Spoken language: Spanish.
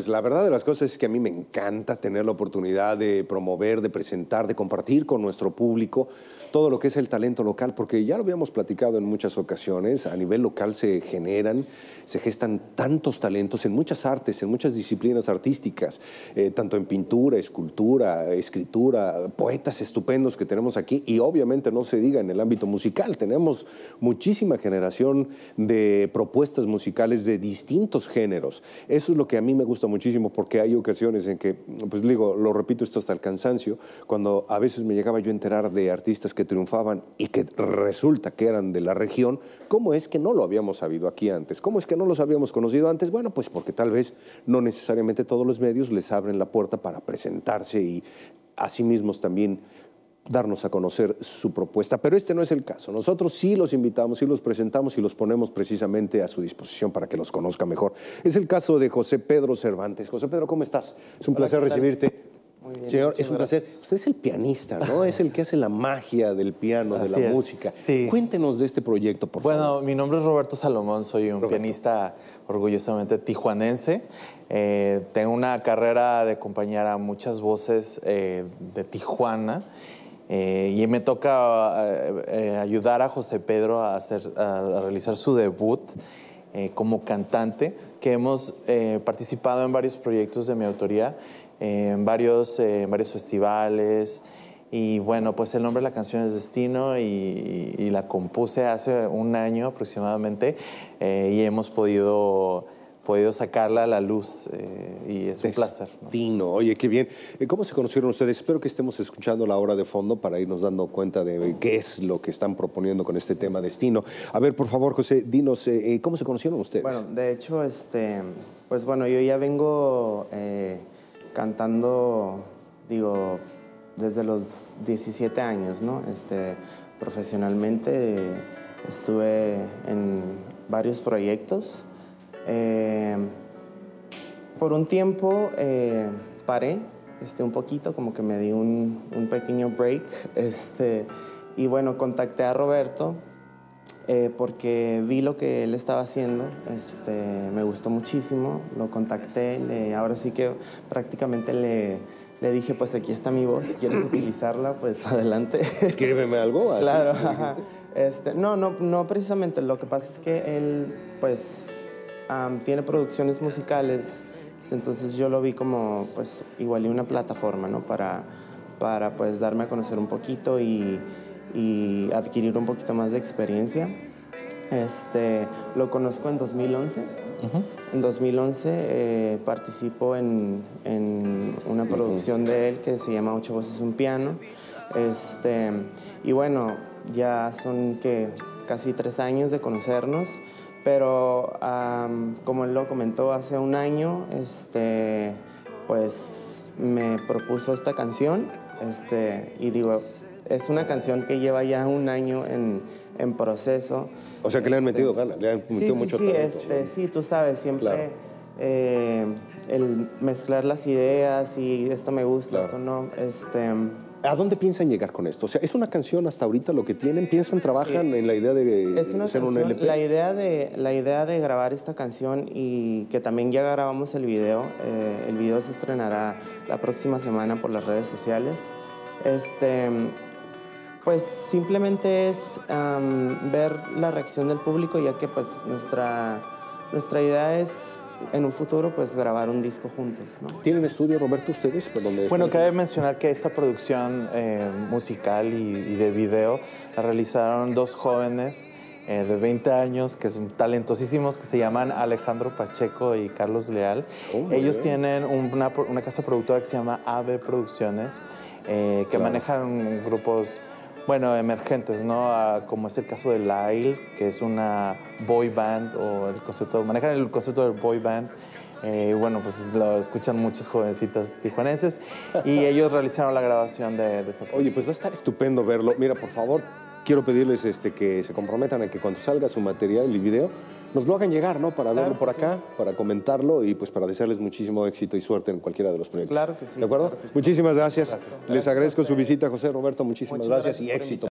Pues la verdad de las cosas es que a mí me encanta tener la oportunidad de promover, de presentar, de compartir con nuestro público todo lo que es el talento local, porque ya lo habíamos platicado en muchas ocasiones, a nivel local se generan, se gestan tantos talentos en muchas artes, en muchas disciplinas artísticas, eh, tanto en pintura, escultura, escritura, poetas estupendos que tenemos aquí y obviamente no se diga en el ámbito musical, tenemos muchísima generación de propuestas musicales de distintos géneros. Eso es lo que a mí me gusta muchísimo porque hay ocasiones en que, pues digo, lo repito esto hasta el cansancio, cuando a veces me llegaba yo a enterar de artistas que triunfaban y que resulta que eran de la región, ¿cómo es que no lo habíamos sabido aquí antes? ¿Cómo es que no los habíamos conocido antes? Bueno, pues porque tal vez no necesariamente todos los medios les abren la puerta para presentarse y a sí mismos también darnos a conocer su propuesta. Pero este no es el caso. Nosotros sí los invitamos, sí los presentamos y los ponemos precisamente a su disposición para que los conozca mejor. Es el caso de José Pedro Cervantes. José Pedro, ¿cómo estás? Es un placer recibirte. Muy bien, Señor, es un gracias. placer. Usted es el pianista, ¿no? Es el que hace la magia del piano, de la es. música. Sí. Cuéntenos de este proyecto, por favor. Bueno, mi nombre es Roberto Salomón, soy un pianista orgullosamente tijuanense. Eh, tengo una carrera de acompañar a muchas voces eh, de Tijuana eh, y me toca eh, eh, ayudar a José Pedro a, hacer, a, realizar su debut como cantante, que hemos participado en varios proyectos de mi autoría, en, varios, en varios festivales. Y bueno, pues el nombre de la canción es Destino y, y la compuse hace un año aproximadamente y hemos podido, podido sacarla a la luz eh, y es un placer. ¿no? Dino, oye, qué bien. Eh, ¿Cómo se conocieron ustedes? Espero que estemos escuchando la hora de fondo para irnos dando cuenta de qué es lo que están proponiendo con este tema destino. A ver, por favor, José, dinos, eh, eh, ¿cómo se conocieron ustedes? Bueno, de hecho, este, pues bueno, yo ya vengo eh, cantando, digo, desde los 17 años, ¿no? Este, profesionalmente eh, estuve en varios proyectos. Eh, por un tiempo eh, paré este, un poquito, como que me di un, un pequeño break. Este, y bueno, contacté a Roberto eh, porque vi lo que él estaba haciendo, este, me gustó muchísimo, lo contacté, le- ahora sí que prácticamente le, le dije, pues aquí está mi voz, si quieres utilizarla, pues adelante. Escríbeme algo. así, Claro, este, no, no, no precisamente, lo que pasa es que él, pues, am, tiene producciones musicales, entonces yo lo vi como, pues, igual y una plataforma, ¿no? Para, para pues, darme a conocer un poquito y, y adquirir un poquito más de experiencia. Este, lo conozco en 2011. En 2011 eh, participo en, en una producción de él que se llama Ocho Voces Un Piano. Este, y bueno, ya son que casi tres años de conocernos, pero como él lo comentó hace un año, este, pues me propuso esta canción este, y digo, es una canción que lleva ya un año en, en proceso. O sea que le han metido ganas, le han metido Sí, sí, mucho sí, talento. este, sí, tú sabes, siempre Claro. eh, el mezclar las ideas y esto me gusta, Claro. esto no, este, ¿A dónde piensan llegar con esto? O sea, ¿es una canción hasta ahorita lo que tienen? ¿Piensan, trabajan en la idea de es una hacer un LP? la idea de la idea de grabar esta canción y que también ya grabamos el video, eh, el video se estrenará la próxima semana por las redes sociales. Este, pues simplemente es am, ver la reacción del público, ya que pues nuestra, nuestra idea es en un futuro pues grabar un disco juntos, ¿no? ¿Tienen estudio, Roberto, ustedes? Por donde Bueno, cabe mencionar que esta producción eh, musical y, y de video la realizaron dos jóvenes eh, de 20 años que son talentosísimos que se llaman Alejandro Pacheco y Carlos Leal. Oh, Ellos bien. tienen una, una casa productora que se llama AB Producciones eh, que manejan grupos bueno, emergentes, ¿no? Ah, como es el caso de Lyle, que es una boy band, o el concepto, manejan el concepto del boy band. Eh, bueno, pues lo escuchan muchos jovencitos tijuanenses y ellos realizaron la grabación de, de esa Oye, pues va a estar estupendo verlo. Mira, por favor, quiero pedirles este, que se comprometan a que cuando salga su material y video, nos lo hagan llegar, ¿no? Para verlo Claro por acá, para comentarlo y pues para desearles muchísimo éxito y suerte en cualquiera de los proyectos. Claro que sí, ¿De acuerdo? claro que sí. Muchísimas gracias. Les agradezco su visita, José Roberto. Muchísimas gracias, gracias y éxito.